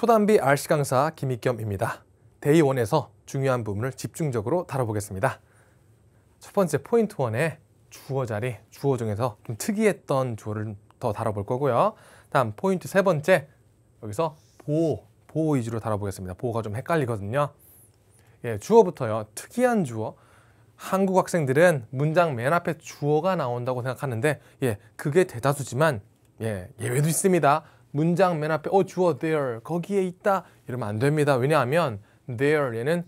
초단기 RC 강사 김익겸입니다. Day one에서 중요한 부분을 집중적으로 다뤄보겠습니다. 첫 번째 포인트 one의 주어 자리, 주어 중에서 좀 특이했던 주어를 더 다뤄볼 거고요. 다음 포인트 세 번째, 여기서 보어, 보어 위주로 다뤄보겠습니다. 보어가 좀 헷갈리거든요. 예, 주어부터요. 특이한 주어. 한국 학생들은 문장 맨 앞에 주어가 나온다고 생각하는데, 예, 그게 대다수지만, 예, 예외도 있습니다. 문장 맨 앞에 어 주어 there 거기에 있다 이러면 안 됩니다. 왜냐하면 there 얘는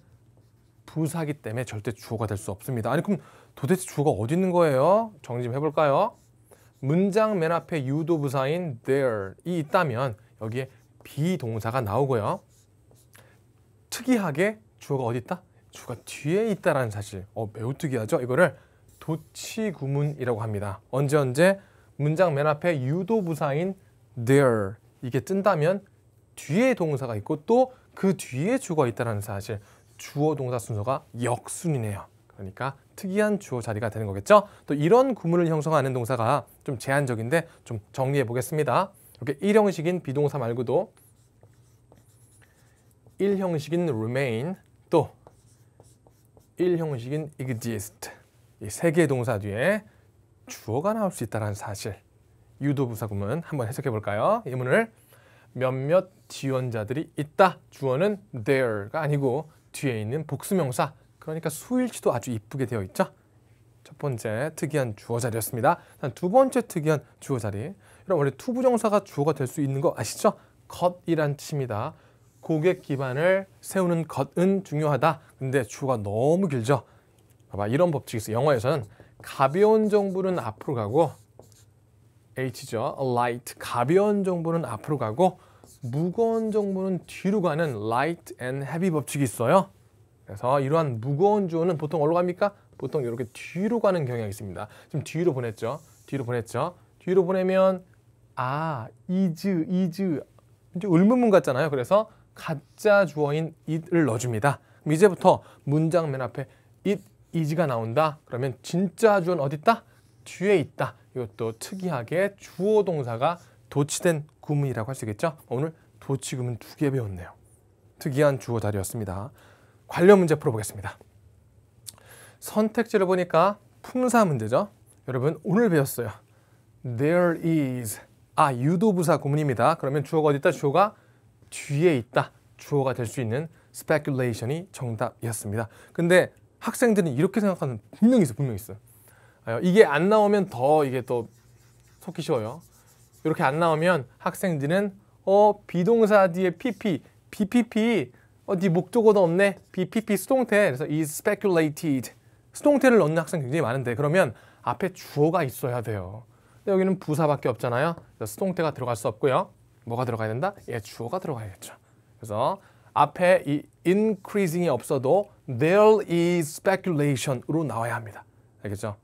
부사기 때문에 절대 주어가 될 수 없습니다. 아니 그럼 도대체 주어가 어디 있는 거예요? 정리 좀 해볼까요? 문장 맨 앞에 유도 부사인 there이 있다면 여기에 비동사가 나오고요. 특이하게 주어가 어디 있다? 주어가 뒤에 있다라는 사실. 어, 매우 특이하죠? 이거를 도치구문이라고 합니다. 언제 언제 문장 맨 앞에 유도 부사인 there 이게 뜬다면 뒤에 동사가 있고 또 그 뒤에 주어가 있다는 사실 주어 동사 순서가 역순이네요. 그러니까 특이한 주어 자리가 되는 거겠죠. 또 이런 구문을 형성하는 동사가 좀 제한적인데 좀 정리해 보겠습니다. 이렇게 일형식인 비동사 말고도 일형식인 remain 또 일형식인 exist 이 세 개의 동사 뒤에 주어가 나올 수 있다는 사실 유도부사 구문 한번 해석해 볼까요? 예문을 몇몇 지원자들이 있다. 주어는 there가 아니고 뒤에 있는 복수명사. 그러니까 수일치도 아주 이쁘게 되어 있죠. 첫 번째 특이한 주어 자리였습니다. 두 번째 특이한 주어 자리. 여러분 원래 투부정사가 주어가 될 수 있는 거 아시죠? 겉이란 뜻입니다. 고객 기반을 세우는 것은 중요하다. 근데 주어가 너무 길죠. 봐봐 이런 법칙이 있어요. 영어에서는 가벼운 정부는 앞으로 가고 H죠. light 가벼운 정보는 앞으로 가고 무거운 정보는 뒤로 가는 light and heavy 법칙이 있어요. 그래서 이러한 무거운 주어는 보통 어디로 갑니까? 보통 이렇게 뒤로 가는 경향이 있습니다. 지금 뒤로 보냈죠. 뒤로 보냈죠. 뒤로 보내면 아, is, is 이제 의문문 같잖아요. 그래서 가짜 주어인 it을 넣어줍니다. 그럼 이제부터 문장 맨 앞에 it, is가 나온다. 그러면 진짜 주어는 어디 있다? 뒤에 있다. 이것도 특이하게 주어 동사가 도치된 구문이라고 할 수 있겠죠. 오늘 도치 구문 두 개 배웠네요. 특이한 주어 자리였습니다. 관련 문제 풀어보겠습니다. 선택지를 보니까 품사 문제죠. 여러분 오늘 배웠어요. There is 아 유도부사 구문입니다. 그러면 주어가 어디 있다? 주어가 뒤에 있다. 주어가 될 수 있는 speculation이 정답이었습니다. 근데 학생들은 이렇게 생각하는 분명히 있어, 분명히 있어. 이게 안 나오면 더 이게 또 속기 쉬워요. 이렇게 안 나오면 학생들은 어 비동사 뒤에 pp, bpp 어디 목적어도 없네. bpp 수동태. 그래서 is speculated. 수동태를 넣는 학생 굉장히 많은데 그러면 앞에 주어가 있어야 돼요. 여기는 부사밖에 없잖아요. 수동태가 들어갈 수 없고요. 뭐가 들어가야 된다? 예, 주어가 들어가야겠죠. 그래서 앞에 이 increasing이 없어도 there is speculation으로 나와야 합니다. 알겠죠?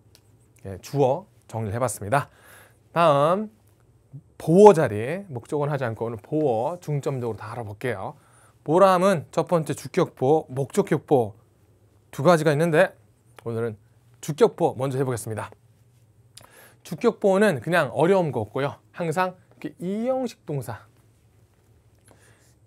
예, 주어 정리를 해봤습니다. 다음 보어 자리 목적은 하지 않고 오늘 보어 중점적으로 다 알아볼게요. 보람은 첫 번째 주격보, 목적격보 두 가지가 있는데 오늘은 주격보 먼저 해보겠습니다. 주격보는 그냥 어려운 거 없고요. 항상 이형식 동사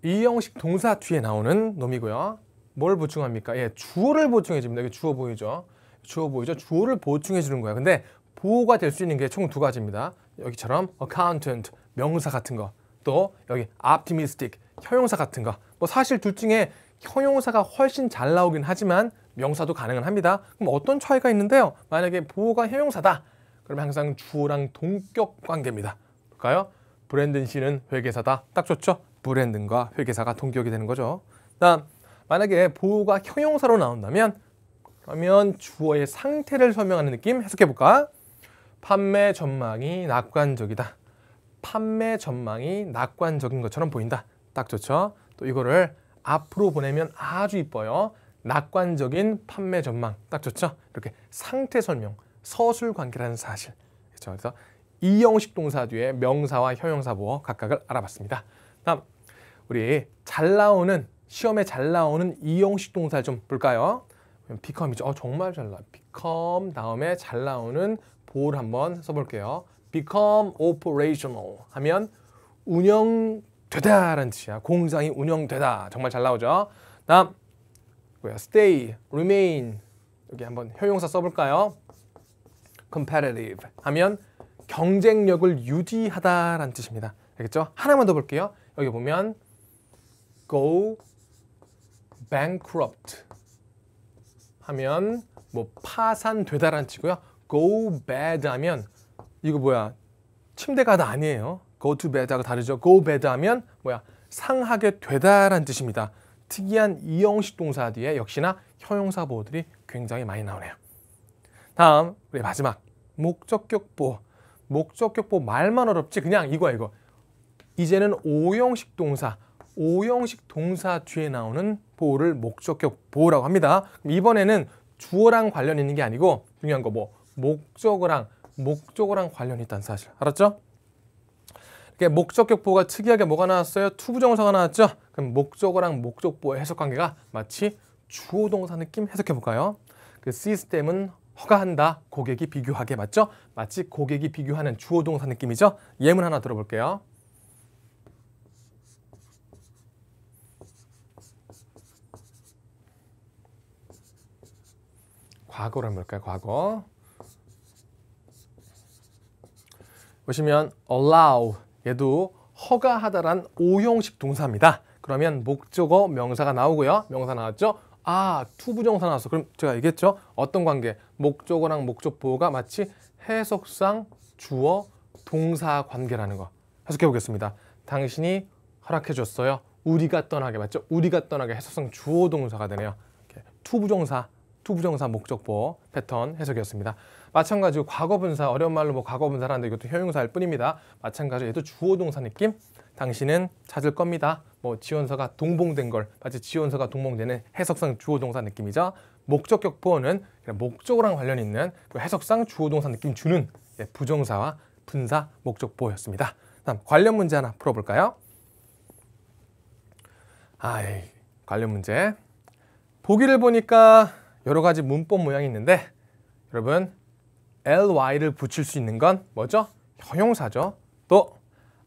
이형식 동사 뒤에 나오는 놈이고요. 뭘 보충합니까? 예, 주어를 보충해 줍니다. 이게 주어 보이죠? 주어 보이죠? 주어를 보충해 주는 거야. 근데 보호가 될 수 있는 게 총 두 가지입니다. 여기처럼 accountant 명사 같은 거, 또 여기 optimistic 형용사 같은 거. 뭐 사실 둘 중에 형용사가 훨씬 잘 나오긴 하지만 명사도 가능은 합니다. 그럼 어떤 차이가 있는데요? 만약에 보호가 형용사다. 그러면 항상 주어랑 동격 관계입니다. 볼까요? 브랜든 씨는 회계사다. 딱 좋죠? 브랜든과 회계사가 동격이 되는 거죠. 다음 만약에 보호가 형용사로 나온다면 그러면 주어의 상태를 설명하는 느낌 해석해 볼까? 판매 전망이 낙관적이다. 판매 전망이 낙관적인 것처럼 보인다. 딱 좋죠? 또 이거를 앞으로 보내면 아주 이뻐요. 낙관적인 판매 전망. 딱 좋죠? 이렇게 상태 설명, 서술 관계라는 사실. 그렇죠? 그래서 이 형식 동사 뒤에 명사와 형용사 보어 각각을 알아봤습니다. 다음 우리 잘 나오는 시험에 잘 나오는 이 형식 동사 좀 볼까요? Become이죠. 어, 정말 잘 나. become 다음에 잘 나오는 보호를 한번 써볼게요. become operational 하면 운영 되다라는 뜻이야. 공장이 운영되다. 정말 잘 나오죠. 다음 뭐야? stay, remain 여기 한번 효용사 써볼까요? competitive 하면 경쟁력을 유지하다라는 뜻입니다. 알겠죠? 하나만 더 볼게요. 여기 보면 go bankrupt 하면 뭐 파산되다라는 뜻이고요. go bad 하면 이거 뭐야? 침대 가다 아니에요. go to bed하고 다르죠. go bad 하면 뭐야? 상하게 되다라는 뜻입니다. 특이한 이형식 동사 뒤에 역시나 형용사 보호들이 굉장히 많이 나오네요. 다음 우리 마지막 목적격 보호. 목적격 보호 말만 어렵지 그냥 이거야 이거. 이제는 오형식 동사, 오형식 동사 뒤에 나오는 보어를 목적격 보어라고 합니다. 이번에는 주어랑 관련 있는 게 아니고 중요한 거 뭐 목적어랑 목적어랑 관련이 있다는 사실 알았죠? 이렇게 목적격 보어가 특이하게 뭐가 나왔어요? to부정사가 나왔죠? 그럼 목적어랑 목적 보어의 해석 관계가 마치 주어 동사 느낌 해석해 볼까요? 그 시스템은 허가한다. 고객이 비교하게 맞죠? 마치 고객이 비교하는 주어 동사 느낌이죠? 예문 하나 들어볼게요. 한번 볼까요? 과거. 보시면 allow 얘도 허가하다란 오형식 동사입니다. 그러면 목적어 명사가 나오고요. 명사 나왔죠? 아, to부정사 나왔어. 그럼 제가 얘기했죠? 어떤 관계? 목적어랑 목적보어가 마치 해석상 주어 동사 관계라는 거. 해석해 보겠습니다. 당신이 허락해 줬어요. 우리가 떠나게 맞죠? 우리가 떠나게 해석상 주어 동사가 되네요. to부정사 to부정사 목적보어 패턴 해석이었습니다. 마찬가지로 과거분사 어려운 말로 뭐 과거분사라는데 이것도 형용사일 뿐입니다. 마찬가지로 얘도 주어 동사 느낌. 당신은 찾을 겁니다. 뭐 지원서가 동봉된 걸 마치 지원서가 동봉되는 해석상 주어 동사 느낌이죠. 목적격 보어는 목적어랑 관련 있는 그 해석상 주어 동사 느낌 주는 예, 부정사와 분사 목적 보였습니다. 다음 관련 문제 하나 풀어볼까요? 아, 관련 문제. 보기를 보니까 여러 가지 문법 모양이 있는데 여러분 ly를 붙일 수 있는 건 뭐죠? 형용사죠. 또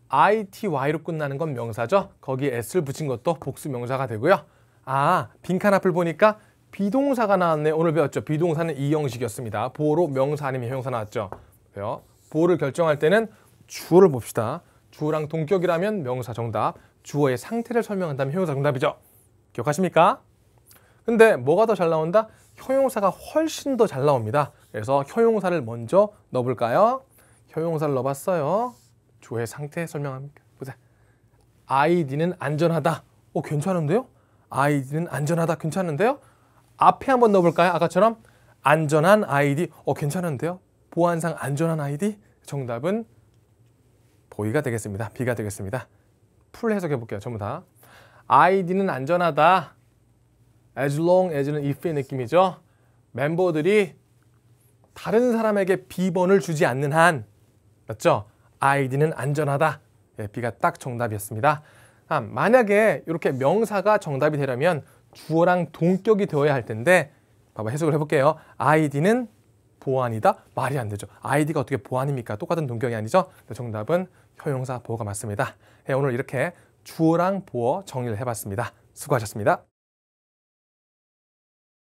ity로 끝나는 건 명사죠. 거기에 s를 붙인 것도 복수 명사가 되고요. 아, 빈칸 앞을 보니까 비동사가 나왔네. 오늘 배웠죠. 비동사는 이 형식이었습니다. 보호로 명사 아니면 형용사 나왔죠. 왜요? 보호를 결정할 때는 주어를 봅시다. 주어랑 동격이라면 명사 정답, 주어의 상태를 설명한다면 형용사 정답이죠. 기억하십니까? 근데 뭐가 더 잘 나온다? 효용사가 훨씬 더 잘 나옵니다. 그래서 효용사를 먼저 넣어볼까요? 효용사를 넣어봤어요. 주어의 상태 설명합니다. 보자. 아이디는 안전하다. 어, 괜찮은데요? 아이디는 안전하다. 괜찮은데요? 앞에 한번 넣어볼까요? 아까처럼 안전한 아이디. 어, 괜찮은데요? 보안상 안전한 아이디? 정답은 B가 되겠습니다. B가 되겠습니다. 풀 해석해 볼게요. 전부 다. 아이디는 안전하다. As long as는 if의 느낌이죠. 멤버들이 다른 사람에게 비번을 주지 않는 한 맞죠? 아이디는 안전하다. 예, B가 딱 정답이었습니다. 아, 만약에 이렇게 명사가 정답이 되려면 주어랑 동격이 되어야 할 텐데 봐봐 해석을 해볼게요. 아이디는 보안이다? 말이 안 되죠. 아이디가 어떻게 보안입니까? 똑같은 동격이 아니죠? 정답은 효용사 보어가 맞습니다. 예, 오늘 이렇게 주어랑 보어 정리를 해봤습니다. 수고하셨습니다.